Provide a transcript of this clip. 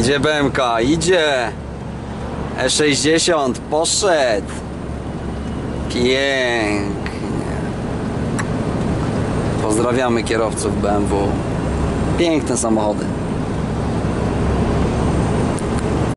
Idzie BMK, idzie. E60, poszedł. Pięknie. Pozdrawiamy kierowców BMW. Piękne samochody.